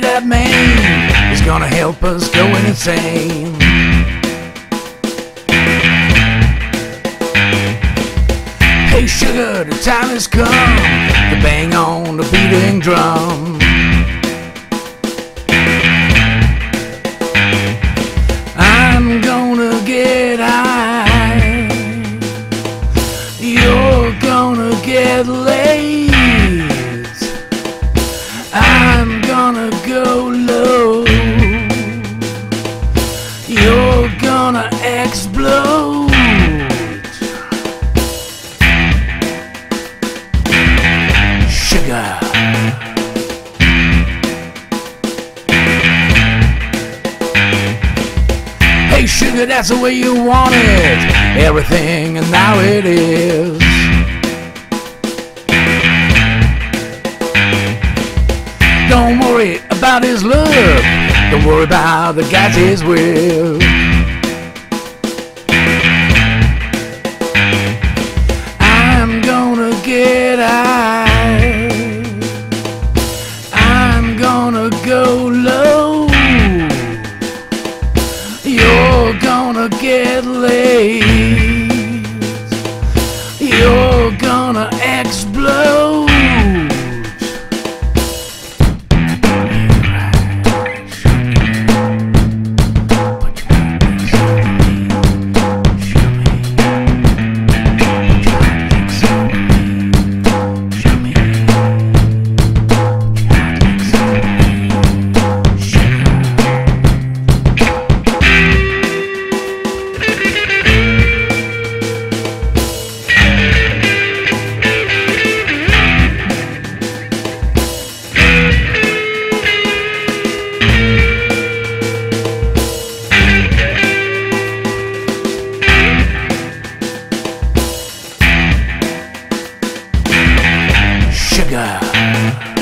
that man He's gonna help us going insane. Hey sugar, the time has come to bang on the beating drum. I'm gonna get high. You're gonna get late. Gonna go low. You're gonna explode. Sugar. Hey sugar, that's the way you want it. Everything and now it is. Don't worry about his look. Don't worry about the guys he's with. I'm gonna get high. I'm gonna go low. You're gonna get laid. You're gonna explode. Bye.